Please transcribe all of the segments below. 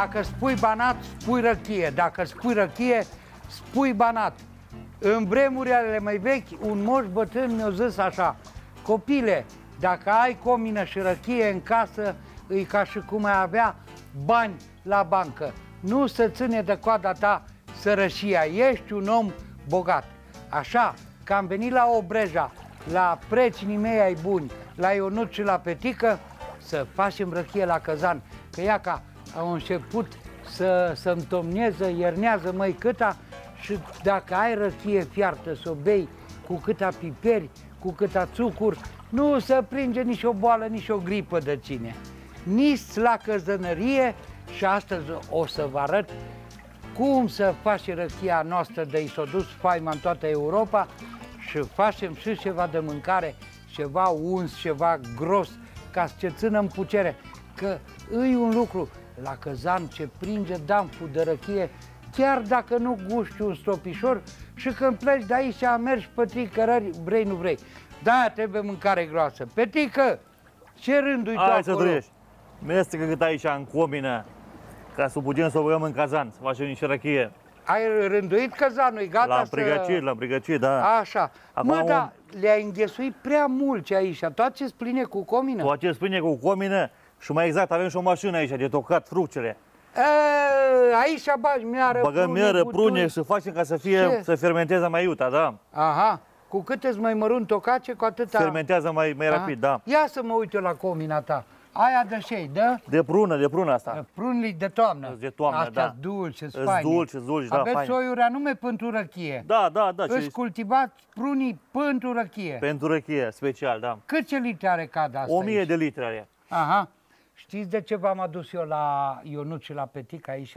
Dacă spui banat, spui răchie. Dacă spui răchie, spui banat. În vremurile mai vechi, un moș bătrân mi-a zis așa, copile, dacă ai comină și răchie în casă, e ca și cum ai avea bani la bancă. Nu se ține de coada ta sărășia, ești un om bogat. Așa că am venit la Obreja, la precinii mei ai buni, la Ionut și la Petică, să facem răchie la căzan. Că ea ca au început să, să întomneze, iernează mai câta și dacă ai răchie fiartă să o bei cu câta piperi, cu câta țucur, nu se prinde nici o boală, nici o gripă de cine. Nici la căzănărie și astăzi o să vă arăt cum să face răchia noastră de i s-a dus faima în toată Europa și facem și ceva de mâncare, ceva uns, ceva gros, ca să ce țină în pucere. Că îi un lucru, la căzan ce prinde damful de răchie, chiar dacă nu guști un stopișor și când pleci de aici mergi pe trei cărări, vrei, nu vrei. Da, trebuie mâncare groasă. Petică, ce rândul tu Hai să acolo? trăiești. Mestecă cât aici în comină, ca să putem să o băgăm în cazan, să facem niște răchie. Ai rânduit căzanul, e gata L-am să... pregătit, l-am pregătit, da. Așa. Acum mă, un- da, le-ai înghesuit prea mult ce aici. Toate sunt pline cu comină. Cu acest pâine cu comină și mai exact avem și o mașină aici de tocat fructele. E, aici bagi miară, Băgăm miere, cu prune tui. și facem ca să fie, Ce? să fermenteze mai iuta, da. Aha. Cu cât îți mai mărunt tocace, cu atâta... Fermentează mai, mai Aha. rapid, da. Ia să mă uit eu la comina ta. Aia de șei, da? De prună, de prună asta. Prunii de toamnă. De toamnă, Astea da. dulce, Îs faine. dulce, dulce, da, Aveți faine. soiuri anume pentru răchie. Da, da, da. Îți Ce cultivați prunii pentru răchie. pentru răchie, special, da. Cât ce litri are cada asta 1000 aici? de litri are. Aha. Știți de ce v-am adus eu la Ionut și la Petica aici?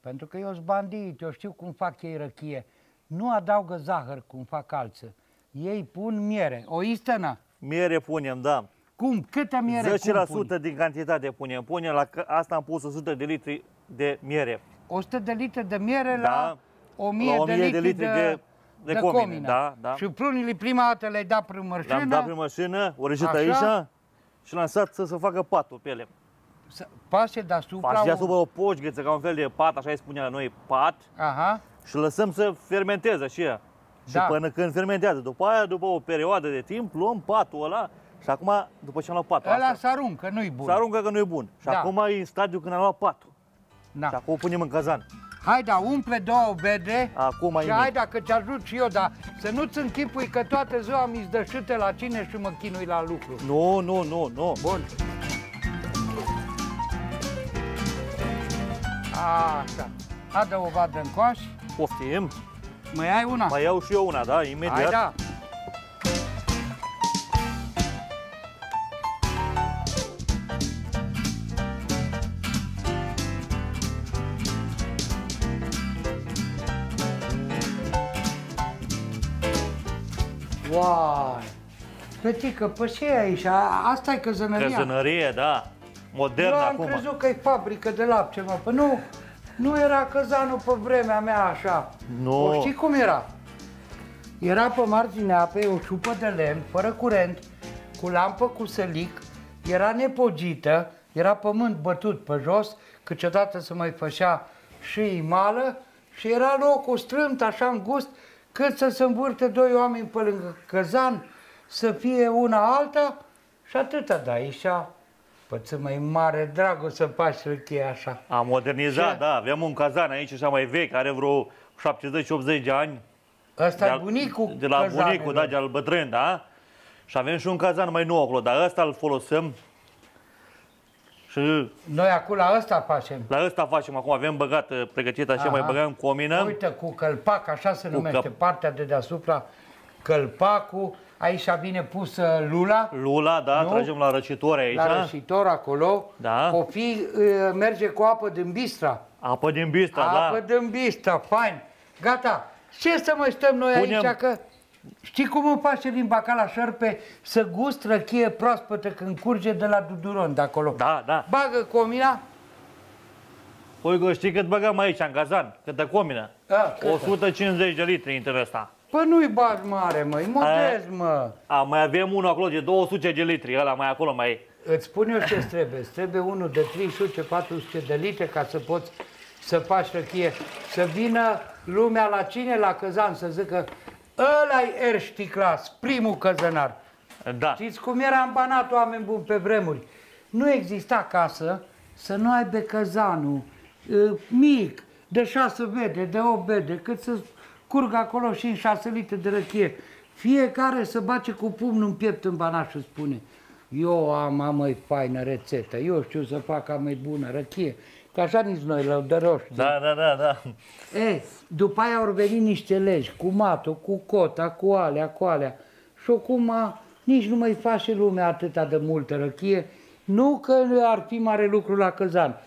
Pentru că eu sunt bandit, eu știu cum fac ei răchie. Nu adaugă zahăr cum fac alții. Ei pun miere. O istănă. Miere punem, da. Cum? Câtă miere 10% cum pun? din cantitate punem. Punem la că- asta am pus 100 de litri de miere. 100 de litri de miere Da. la 1000, La 1000 de litri de, de- de comine, da, da. Și prunile prima dată le-ai dat prin mărșină. L-am dat prin mașină, o răjit Așa. aici și l-am lăsat să se facă patul pe ele. să Pase deasupra. Faci un- deasupra o poșgheță, ca un fel de pat, așa îi spune la noi, pat, Aha. și lăsăm să fermenteze și ea. Și Da. până când fermentează. După aia, după o perioadă de timp, luăm patul ăla și acum, după ce am luat patul Ăla asta, se aruncă, nu-i bun. se aruncă că nu e bun. Și Da. acum e în stadiu când am luat patul. Da. Și acum o punem în cazan. Hai, da, umple două bedre Acum mai și nimic. hai, dacă te ajut și eu, dar să nu-ți închipui că toată ziua mi dă șâte la cine și mă chinui la lucru. Nu, nu, nu, nu. Bun. Așa. Adă o vadă în coș. Poftim. Mai ai una? Mai iau și eu una, da? Imediat. Hai, da. Uai! Petică, pe ce e aici? A- Asta e căzănăria? Căzănărie, da. Modern Eu am acum. crezut că e fabrică de lapte, mă. Păi nu, nu era căzanul pe vremea mea așa. Nu. O știi cum era? Era pe marginea apei o șupă de lemn, fără curent, cu lampă cu sălic, era nepogită, era pământ bătut pe jos, câteodată se mai făcea și imală și era locul strâmt așa îngust, cât să se învârte doi oameni pe lângă căzan, să fie una alta și atâta, da, ieșea Păi mai mare dragul să faci răchie așa. Am modernizat, Ce? da. Aveam un cazan aici așa mai vechi, are vreo 70-80 de ani. Ăsta e al- bunicul De la bunicul, căzanelor. da, de al bătrân, da? Și avem și un cazan mai nou acolo, dar ăsta îl folosim și Noi acum la ăsta facem. la ăsta facem acum, avem băgat, uh, pregătit așa, Aha. mai băgăm comină. Uite, cu călpac, așa se Cu numește, căp- partea de deasupra, călpacul, aici vine pusă lula, Lula, da, Nu? tragem la răcitor aici. la rășitor acolo, Da. o fi, uh, merge cu apă din bistra, Apă din bistra, apă da. din bistra, fain, gata. Ce să mai stăm noi Punem- aici, că știi cum îmi face din bacala șerpe să gust răchie proaspătă când curge de la Duduron de acolo. Da, da. Bagă comina, Păi că știi cât băgăm aici în cazan? Câtă comină? A, câtă? 150 de litri intră ăsta. Păi nu-i bagi mare, mă, e modest, mă. A, mai avem unul acolo de 200 de litri, ăla mai acolo mai Îți spun eu ce trebuie. Îți trebuie unul de 300-400 de litri ca să poți să faci răchie. Să vină lumea la cine? La căzan să zică ăla-i Erșticlas, primul căzănar. Da. Știți cum era în Banat, oameni buni, pe vremuri? Nu exista casă să nu aibă căzanul uh, mic, de 6 bede, de 8 bede, cât să curgă acolo și în 6 litri de răchie. Fiecare să bace cu pumnul în piept în Banat și spune eu am a mai faină rețetă, eu știu să fac a mai bună răchie, că așa nici noi lăudăroși. Da, da, da, da. E, după aia au venit niște legi, cu matul, cu cota, cu alea, cu alea. Și acum nici nu mai face lumea atâta de multă răchie, nu că ar fi mare lucru la căzan.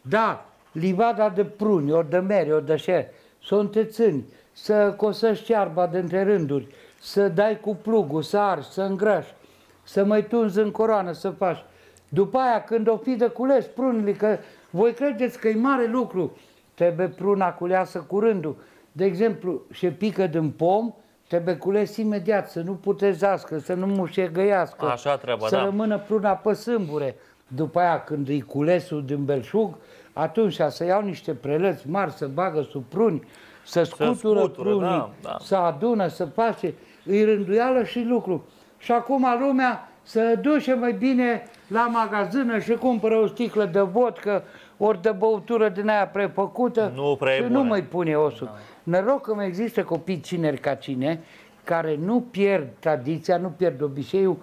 Da, livada de pruni, ori de mere, ori de șer, să o întețâni, să cosăști cearba de între rânduri, să dai cu plugul, să arzi, să îngrași, să mai tunzi în coroană, să faci. După aia, când o fi de cules prunile, că voi credeți că e mare lucru, trebuie pruna culeasă cu rândul. De exemplu, și pică din pom, trebuie cules imediat, să nu putezească, să nu mușegăiască. Așa treaba, Să da. rămână pruna pe sâmbure. După aia, când îi culesul din belșug, atunci să iau niște prelăți mari, să bagă sub pruni, să scutură, scutură, prunii, da, da. să adună, să face, îi rânduială și lucru. Și acum lumea să duce mai bine la magazână și cumpără o sticlă de vodcă, ori de băutură din aia prefăcută Nu prea e și bună. nu mai pune osul. Noroc că mai există copii cineri ca cine, care nu pierd tradiția, nu pierd obiceiul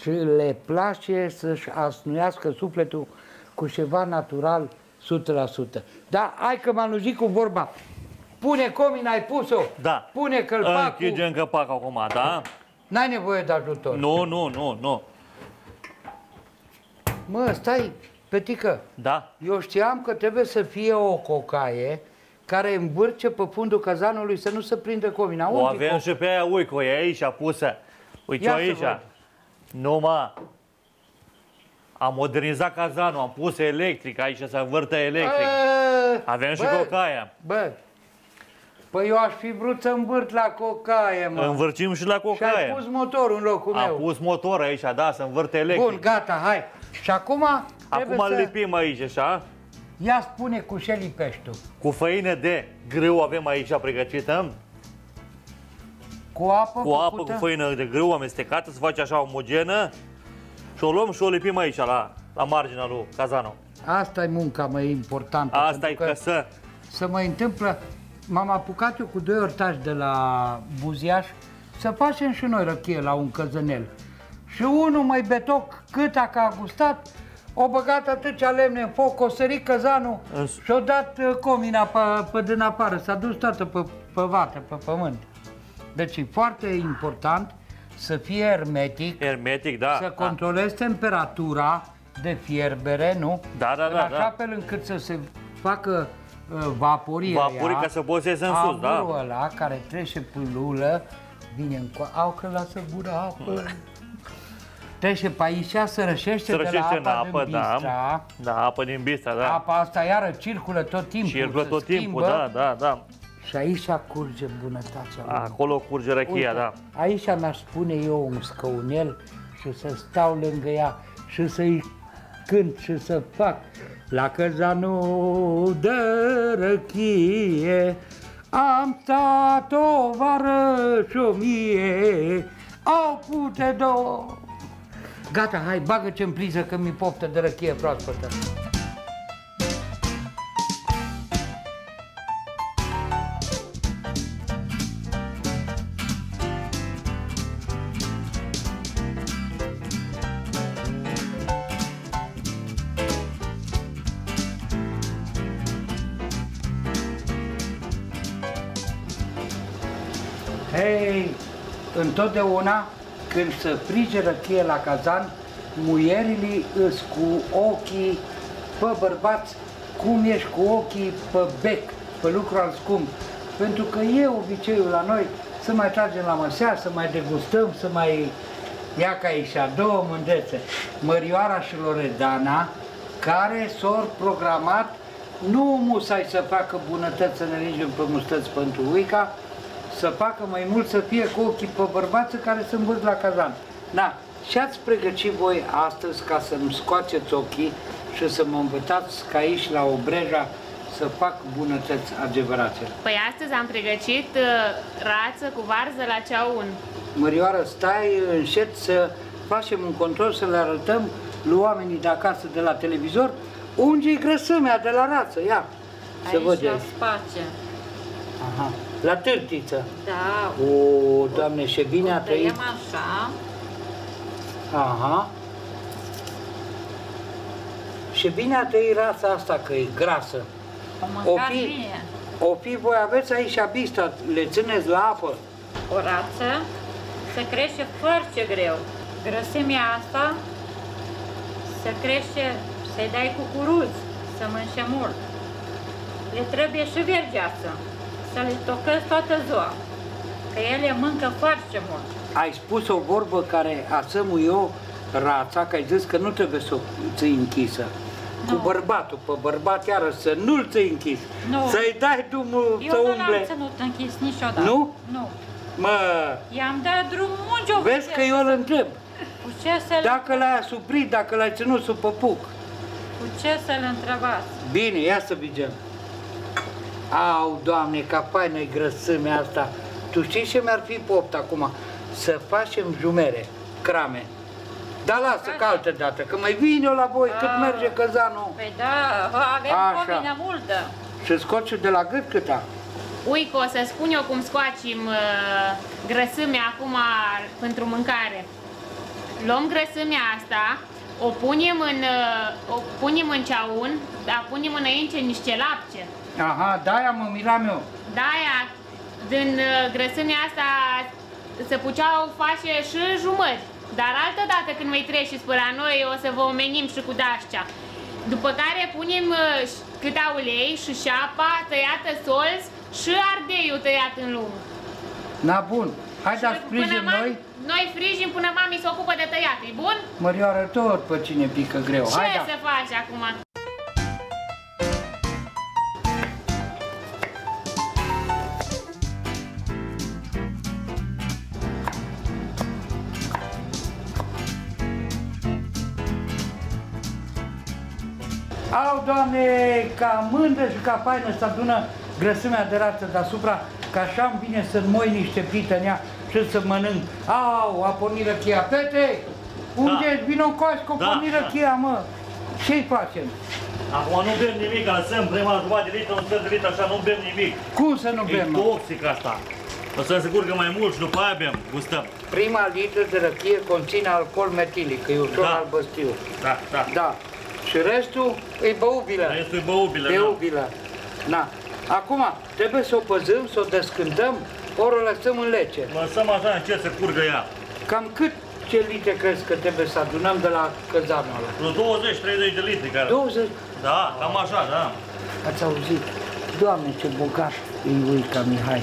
și le place să-și asnuiască sufletul cu ceva natural 100%. Da, hai că m-am lungit cu vorba. Pune comina, ai pus-o? Da. Pune călpacul. Închidem căpac acum, da? N-ai nevoie de ajutor. Nu, nu, nu, nu. Mă, stai, petică. Da. Eu știam că trebuie să fie o cocaie care învârce pe fundul cazanului să nu se prindă comina. O Unde avem co- și pe aia, uite, o e aici pusă. Uite-o Ia să aici. văd. Nu, mă. Am modernizat cazanul, am pus electric aici să învârtă electric. A, Avem și bă, cocaia. Bă, păi eu aș fi vrut să învârt la cocaie, mă. Învârcim și la Și ai cocaia. pus motorul în locul Am meu. pus motor aici, da, să învârte electric. Bun, gata, hai. Și acum trebuie Acum îl să... lipim aici, așa. Ia spune cu ce lipești tu. Cu făină de grâu avem aici pregătită. Cu apă Cu apă, făcută? cu făină de grâu amestecată, se face așa omogenă. Și o luăm și o lipim aici, la, la marginea lui cazanul. Asta e munca mai importantă. Asta e pentru că să... să mă întâmplă, m-am apucat eu cu doi ortași de la Buziaș să facem și noi răchie la un căzănel. Și unul mai betoc cât a că a gustat, o băgat atâția lemne în foc, o sărit căzanul În- și o dat uh, comina pe, pe din afară, s-a dus toată pe, pe vată, pe pământ. Deci e foarte important să fie hermetic, Hermetic, da. să da. controlezi temperatura de fierbere, nu? Da, da, În da, așa da. fel încât să se facă uh, vaporie Vaporii ca să poți să iese în sus, da. Aburul ăla care trece pe lulă, vine în co- Au că lasă gura apă. Trece pe aici, să rășește Să de răcește în la apa, apă, din da. bistra. Da, apă din bistra, da. Apa asta iară circulă tot timpul, Circulă se tot timpul, schimbă da, da, da. Și aici curge bunătatea lui. Acolo curge răchia, da. Aici mi-aș spune eu un scăunel și să stau lângă ea și să-i cânt și să fac la căzanul de răchie. Am stat o vară și o mie, au pute două. Gata, hai, bagă ce-mi priză că mi poftă de răchie proaspătă. Hei, întotdeauna când se frige răchie la cazan, muierile îs cu ochii pe bărbați, cum ești cu ochii pe bec, pe lucru al scump. Pentru că e obiceiul la noi să mai tragem la măsea, să mai degustăm, să mai ia ca aici două mândețe, Mărioara și Loredana, care s-au programat nu musai să facă bunătăți să ne ringem pe mustăți pentru uica, să facă mai mult să fie cu ochii pe bărbață care se învârt la cazan. Da, Ce ați pregătit voi astăzi ca să-mi scoateți ochii și să mă învățați ca aici la Obreja să fac bunătăți adevărate? Păi astăzi am pregătit uh, rață cu varză la ceaun. Mărioară, stai încet să facem un control, să le arătăm lui oamenii de acasă, de la televizor, unde e grăsimea de la rață. Ia, să Aici văd la eu. space. Aha. La târtiță. Da, O, doamne, și bine a o tăiem trăit. așa. Aha. Și bine a trăit rața asta, că e grasă. O O mâncat fi, bine. o fi, voi aveți aici bista, le țineți la apă. O rață se crește foarte greu. Grăsimea asta se crește, să-i dai cucuruzi, să mănânce mult. Le trebuie și vergeață, să le tocăți toată ziua, că ele mâncă foarte mult. Ai spus o vorbă care asămu eu rața, că ai zis că nu trebuie să o ții închisă. Cu Nu. bărbatul, pe bărbat iară să nu-l ții închis, Nu. să-i dai drumul să Eu nu l-am umble. ținut închis niciodată. Nu? Nu. Mă, I-am dat drum unde o vezi că eu îl întreb. Cu ce să-l Dacă l-ai asuprit, dacă l-ai ținut sub păpuc. Cu ce să-l întrebați? Bine, ia să vedem. Au, Doamne, ca faină e grăsimea asta. Tu știi ce mi-ar fi popt acum? Să facem jumere, crame. Dar lasă că altă dată, că mai vin eu la voi cât Ah. merge căzanul. Păi da, avem Așa. comină multă. Și scoți de la gât câta? Uico, să spun eu cum scoacem uh, grăsimea acum pentru mâncare. Luăm grăsimea asta, o punem în, uh, o punem în ceaun, dar punem înainte niște lapte. Aha, de-aia mă miram eu. De-aia, din uh, grăsimea asta se puceau face și jumări. Dar altă dată când mai treceți pe la noi, o să vă omenim și cu dașcea. După care punem uh, și câta ulei și șapa tăiată solzi și ardeiul tăiat în lung. Na bun, hai să Și sprijin până noi. mam- Noi frijim până mami se ocupă de tăiat, e bun? Mărioară tot pe cine pică greu. Ce Hai da. să faci acum? Au, Doamne, ca mândră și ca faină să adună grăsimea de rață deasupra, că așa îmi vine să moi niște pită în ea și să mănânc. Au, a pornit răchia. Pete, unde ești? Vino încoace că a Da. pornit răchia, mă. Ce-i facem? Acum nu bem nimic, lăsăm prima jumătate de litru, un sfert de litru, așa nu bem nimic. Cum să nu E bem, mă? toxic asta. O să se curgă mai mult și după aia bem, gustăm. Prima litră de răchie conține alcool metilic, că e ușor Da. albăstiu. Da, da. Da. Și restul e băubilă. Restul e băubilă, da. Băubilă. Na. Acum, trebuie să o păzăm, să o descântăm, ori o lăsăm în lece. Lăsăm așa încet să curgă ea. Cam cât ce litri crezi că trebuie să adunăm de la căzanul ăla? Vreo 20-30 de litri care. 20? Da, cam așa, da. Ați auzit? Doamne, ce bogat e Uica Mihai.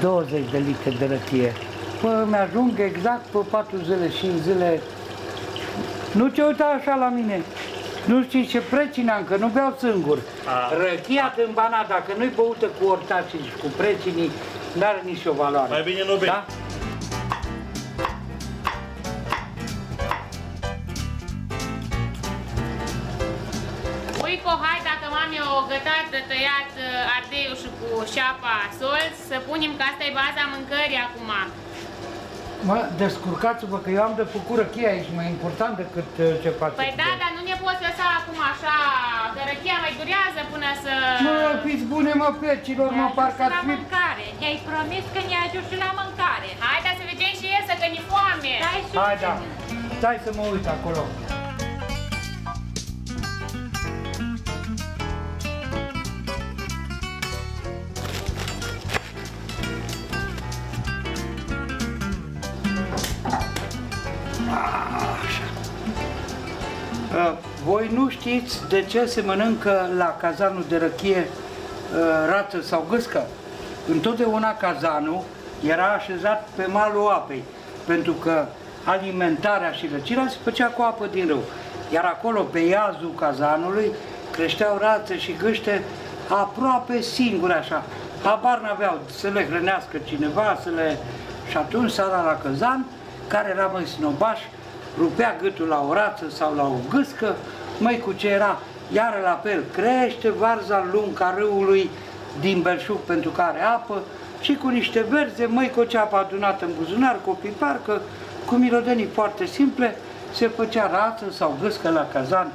20 de litri de răchie. Pă, mi-ajung exact pe 4 zile, 5 zile. Nu te uita așa la mine. Nu știi ce prețini am, că nu beau singur. A. Răchia din Banat, dacă nu-i băută cu ortacii și cu preținii, n-are nicio valoare. Mai bine nu bei. Da? Uico, hai dacă mami o gătat de tăiat uh, ardeiul și cu șapa solzi, să punem că asta e baza mâncării acum. Mă, descurcați-vă că eu am de făcut răchia aici, mai important decât uh, ce faceți Păi da, voi. dar nu ne poți lăsa acum așa, că răchia mai durează până să... Mă, fiți bune, mă, fecilor, mă, Ne-ai parcă dus ați la fi... mâncare. Ne-ai promis că ne-ai dus și la mâncare. Hai, dar să vedem și el, să că ni foame. Stai și Hai, da. Stai să mă uit acolo. Știți de ce se mănâncă la cazanul de răchie uh, rață sau gâscă? Întotdeauna cazanul era așezat pe malul apei, pentru că alimentarea și răcirea se făcea cu apă din râu. Iar acolo, pe iazul cazanului, creșteau rațe și gâște aproape singure așa. Habar n-aveau să le hrănească cineva, să le... Și atunci sara la căzan, care era mai sinobaș, rupea gâtul la o rață sau la o gâscă, măi cu ce era, iară la fel, crește varza în lunga râului din belșug pentru care apă și cu niște verze, măi cu o ceapă adunată în buzunar, cu o piparcă, cu mirodenii foarte simple, se făcea rață sau gâscă la cazan,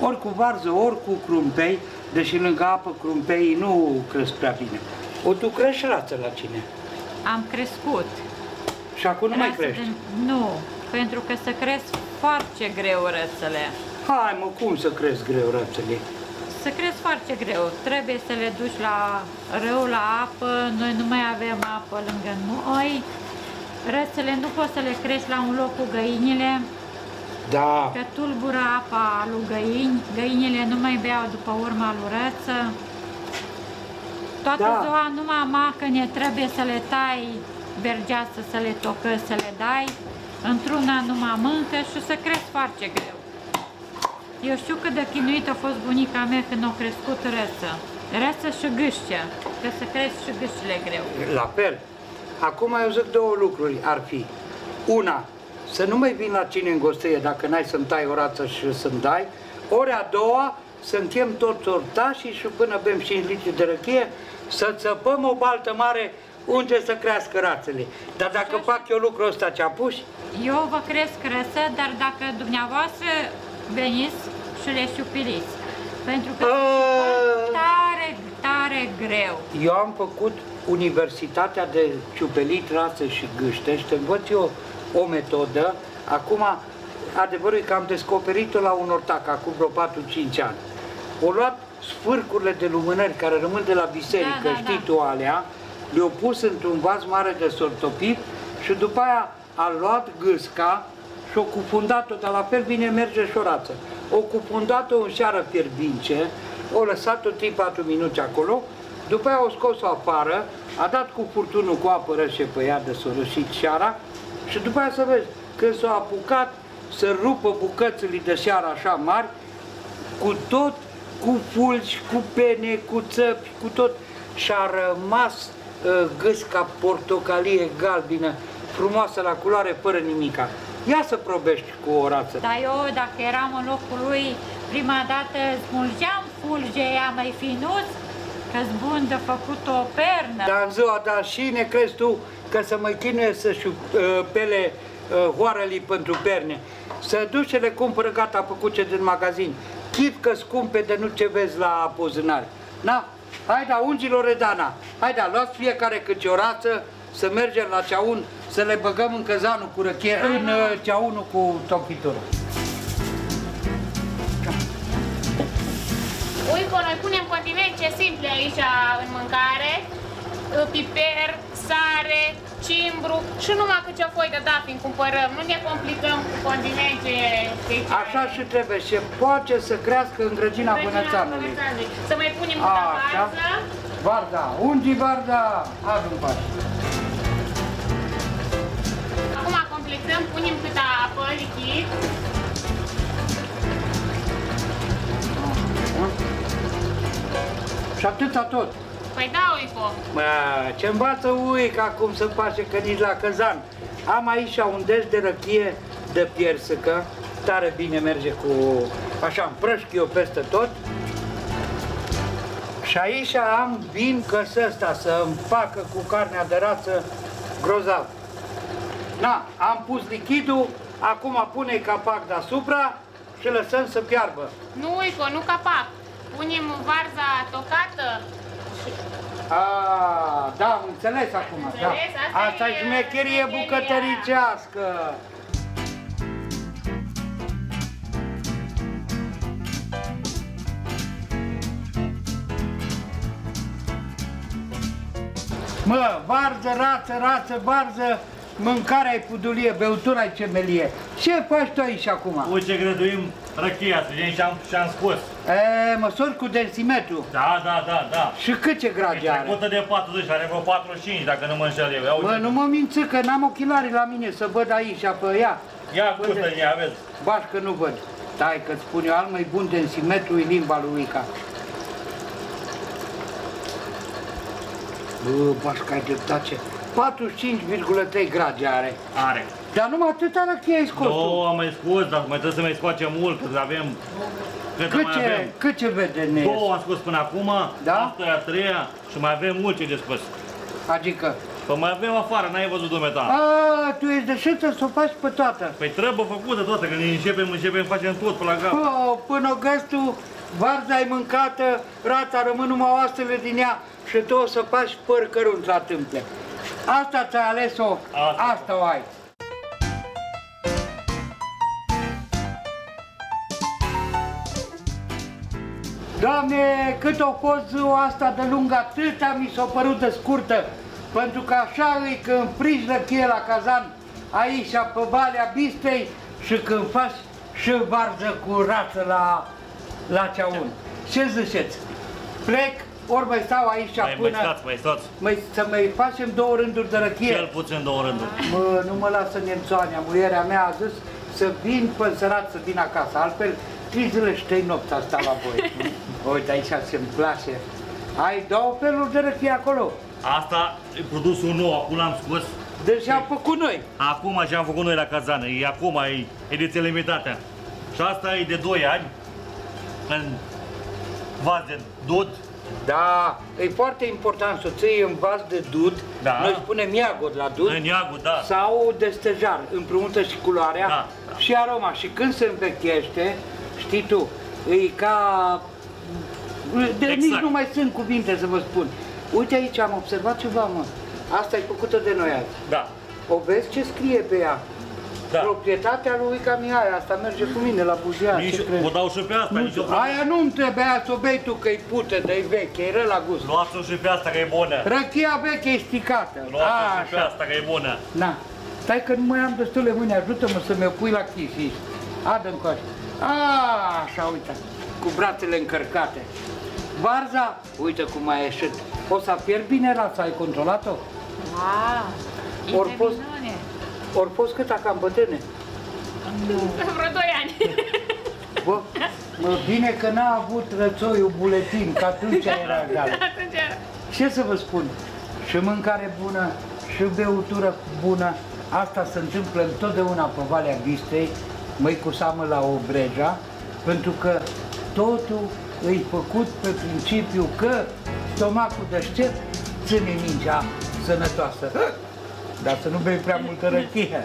ori cu varză, ori cu crumpei, deși lângă apă crumpeii nu cresc prea bine. O tu crești rață la cine? Am crescut. Și acum nu mai Rasă crești. din- Nu, pentru că să cresc foarte greu rățele. Hai mă, cum să crezi greu rățele? Să cresc foarte greu. Trebuie să le duci la râu, la apă. Noi nu mai avem apă lângă noi. Rățele nu poți să le crești la un loc cu găinile, Da, că tulbură apa lui găini. Găinile nu mai beau după urma lui răță. Toată Da. ziua numai macăne trebuie să le tai vergeață, să le tocă, să le dai. Într-una numai mâncă și să cresc foarte greu. Eu știu cât de chinuit a fost bunica mea când a crescut răță. Răță și gâșce, că să cresc și gâșcile greu. la fel. Acum eu zic două lucruri ar fi. Una, să nu mai vin la cine în gostăie dacă n-ai să-mi tai o rață și să-mi dai. Ori a doua, să închem toți ortașii și până bem 5 litri de răchie, să țăpăm o baltă mare unde să crească rațele. Dar dacă fac eu lucrul ăsta ce pus, Eu vă cresc răță, dar dacă dumneavoastră veniți și le șupiliți. Pentru că A. tare, tare greu. Eu am făcut Universitatea de Ciupelit, Rață și Gâște și te învăț eu o metodă. Acum, adevărul e că am descoperit-o la un ortac, acum vreo 4-5 ani. O luat sfârcurile de lumânări care rămân de la biserică, Da, da, știi da. tu alea, le-au pus într-un vas mare de sortopit și după aia a luat gâsca și o cufundat-o, dar la fel bine merge și o rață. O cufundat-o în șară fierbince, o lăsat-o 3-4 minute acolo, după aia o scos-o afară, a dat cu furtunul cu apă rece pe ea de s-o rășit șara și după aia să vezi, când s-a apucat să rupă bucățile de șară așa mari, cu tot, cu fulgi, cu pene, cu țăpi, cu tot. Și a rămas uh, gâsca portocalie galbină, frumoasă la culoare, fără nimica. Ia să probești cu o rață. Dar eu, dacă eram în locul lui, prima dată smulgeam fulge ea mai finuț, că-s bun de făcut o pernă. Dar în ziua de și ne crezi tu că să mă chinuie să-și uh, pele uh, hoarălii pentru perne. Să duci și le cumpără gata făcute din magazin. Chit că scumpe de nu ce vezi la apozânare. Na, hai da, ungilor Redana, hai da, luați fiecare câte o rață, să mergem la ceaun, să le băgăm în căzanul cu răchie, în uh, ceaunul cu topitură. Uico, noi punem condimente simple aici în mâncare, piper, sare, cimbru și numai câte o foi de dafin cumpărăm. Nu ne complicăm cu condimente. Așa și trebuie, și poate să crească în grăgina bănățanului. Să mai punem câte Așa. varză. Varda, ungi Varda, adu în pași. Acum completăm, punem câte apă lichid. Și atâta tot. Păi da, Uico. Bă, ce învață uica cum să face că nici la căzan. Am aici un deci de răchie de piersăcă, tare bine merge cu, așa, împrășc eu peste tot. Și aici am vin căsă ăsta să împacă cu carnea de rață grozav. Na, am pus lichidul, acum pune capac deasupra și lăsăm să piarbă. Nu, Uico, nu capac. Punem varza tocată. A, da, am înțeles acum. Da. Înțeles? Asta Asta e e șmecherie șmecheria. bucătăricească. Mă, varză, rață, rață, varză, mâncarea e pudulie, beutura e cemelie. Ce faci tu aici acum? Uite, grăduim răchia, să vedem ce-am, ce-am spus. E, măsori cu densimetru. Da, da, da, da. Și cât ce grade E are? trecută de 40, are vreo 45, dacă nu mă înșel eu. Ia Mă, uite. nu mă mință că n-am ochilari la mine să văd aici pe ea. Ia gustă ea, vezi. Bași că nu văd. Stai că spun eu, al mai bun densimetru e limba lui Ica. Bă, bași că ai dreptate. 45,3 grade are. Are. Dar numai atâta răchie ai scos tu. Două am mai scos, dar mai trebuie să mai scoacem mult, că avem... Cât Cât mai ce, avem? cât ce vede ne Două am scos până acum, Da? asta e a treia și mai avem multe de scos. Adică, Păi mai avem afară, n-ai văzut dumneata. a, tu ești de șută să o faci pe toată. Păi trebuie făcută toată, când începem, începem, facem tot pe la gap. Oh, până o găsi tu, varza e mâncată, rata rămân numai oastele din ea și tu o să faci păr cărunt la tâmple. Asta ți-ai ales-o, Asta. asta o ai. Doamne, cât a fost ziua asta de lungă, atâta mi s-a părut de scurtă, pentru că așa e când frici răchie la cazan, aici pe Valea Bistei și când faci și varză cu rață la, la ceaun. Ce ziceți? Plec, ori mai stau aici Mai, mai până stați, mai stați. mai, să mai facem două rânduri de răchie? Cel puțin două rânduri. Mă, nu mă lasă nemțoania, muierea mea a zis să vin pe sărat să vin acasă, altfel trei zile și trei nopți asta la voi. Uite, aici se-mi place. Ai două feluri de răchie acolo. Asta e produsul nou, acum l-am scos. Deci am făcut noi. Acum ce am făcut noi la cazană, e acum, e ediție limitată. Și asta e de 2 ani, în vas de dud, Da, e foarte important să ții în vas de dud, Da. noi spunem iagod la dud, în iagul, da. sau de stejar, împrumută și culoarea Da, da. și aroma. Și când se învechește, știi tu, e ca... De, Exact. Nici nu mai sunt cuvinte să vă spun. Uite aici, am observat ceva, mă. Asta e făcută de noi azi. Da, O vezi ce scrie pe ea? Da. Proprietatea lui Uica Mihai, asta merge cu mine la bujia, Nici, ce crezi? vă dau și pe asta, Nu nici o știu, aia nu-mi trebuia să o bei tu, că-i pută, de veche, e ră la gust. Luați-o și pe asta că e bună. Răchia veche e sticată. Luați-o și pe Așa. asta că e bună. Na, stai că nu mai am destule mâini, ajută-mă să mi-o pui la chisi. Adă încoace. A, așa, uite, cu brațele încărcate. Varza, uite cum a ieșit. O să fierbi bine rața, ai controlat-o? Wow! Ori E fost- de minune! Ori fost cât cam bătrâne. Vreo 2 ani. Bă, mă, bine că n-a avut rățoiul buletin, că atunci era egal. Atunci era. Ce să vă spun? Și mâncare bună, și beutură bună. Asta se întâmplă întotdeauna pe Valea Vistei, mai cu seamă la Obreja, pentru că totul e făcut pe principiu că stomacul deștept ține mingea sănătoasă. Dar să nu bei prea multă răchie.